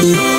Thank